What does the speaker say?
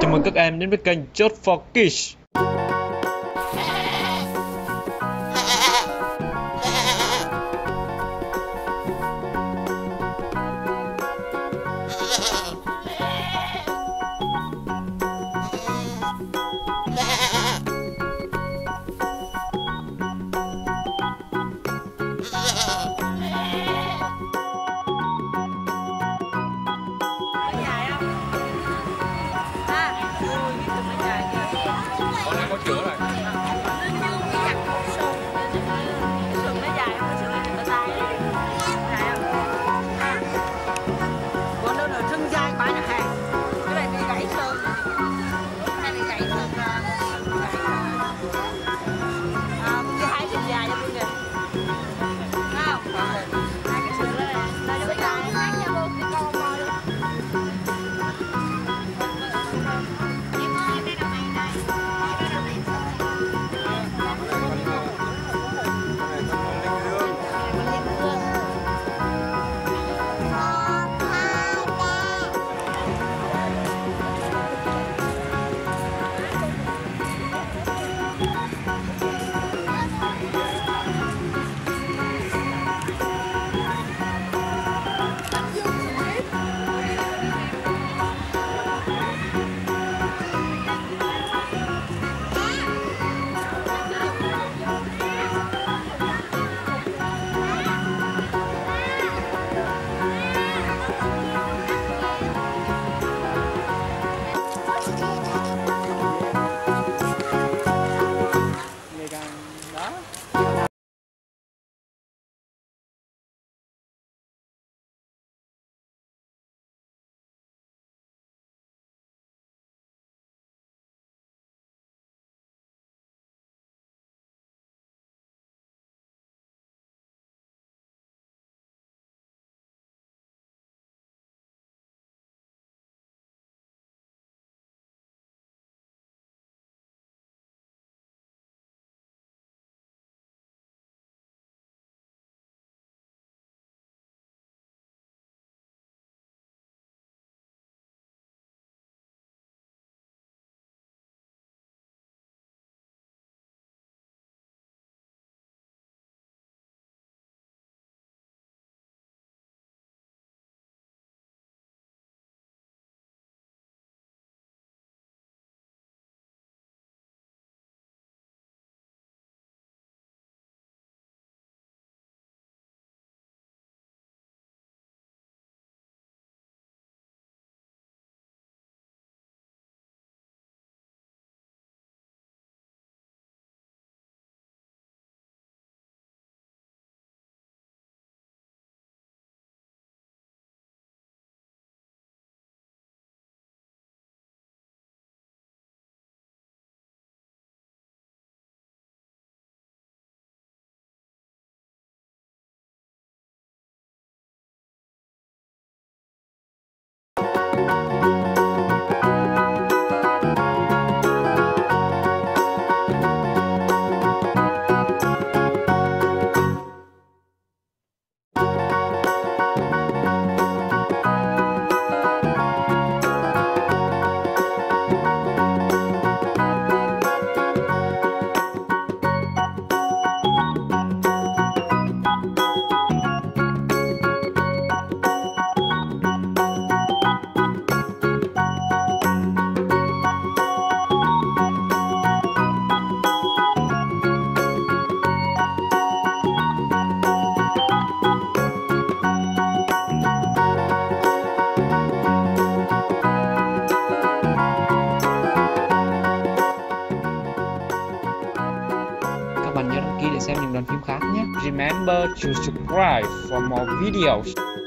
Chào mừng các em đến với kênh Chốt for Kids. những đoạn phim khác nhé. Remember to subscribe for more videos.